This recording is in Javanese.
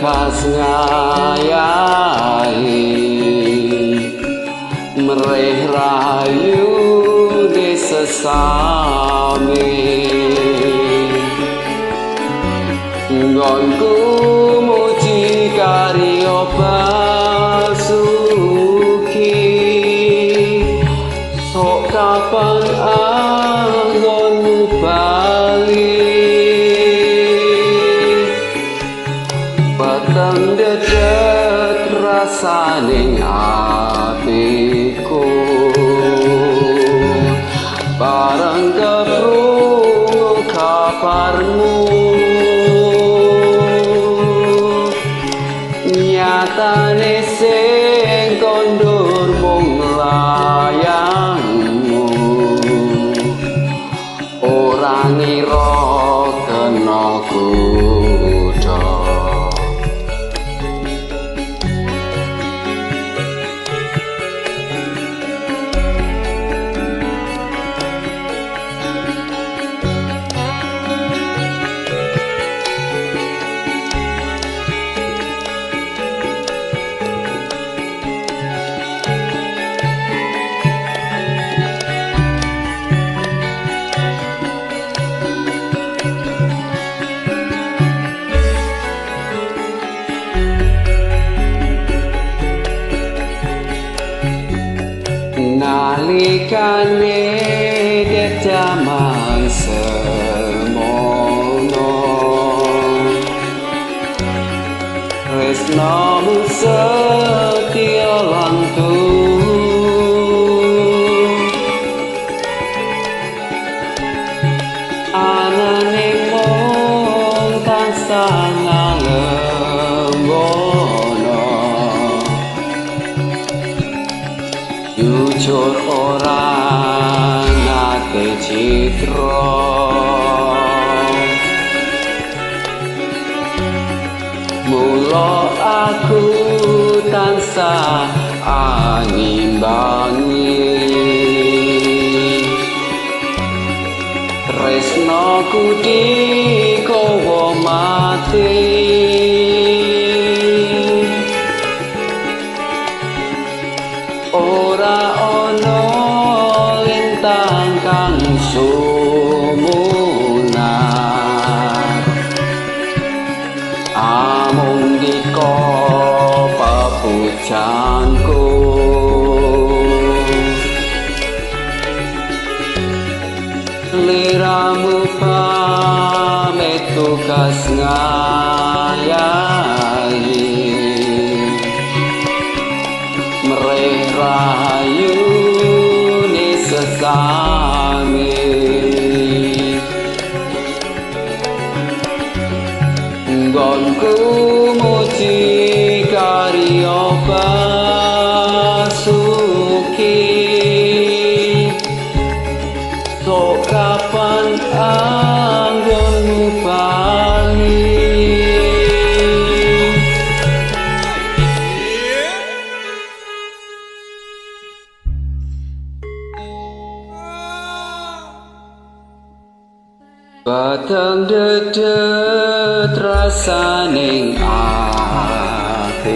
khas ngayahi mereh rayu di sesame. Nggonku muji karyo basuki. Sok kapan peteng dedet rasaning atiku. Bareng keprungu kabarmu nyatane sing nalikane detaman semono. Resnamu setia lantung Anane mong tansah ngalembono Jujur ora nate citra. Mula aku tansah animbangi. Tresnoku dikowo mati ora ana lintang kang sumunar. Amung diko papujanku. Liramu pamit tugas ngayahi God. Batang dedet rasaning atiku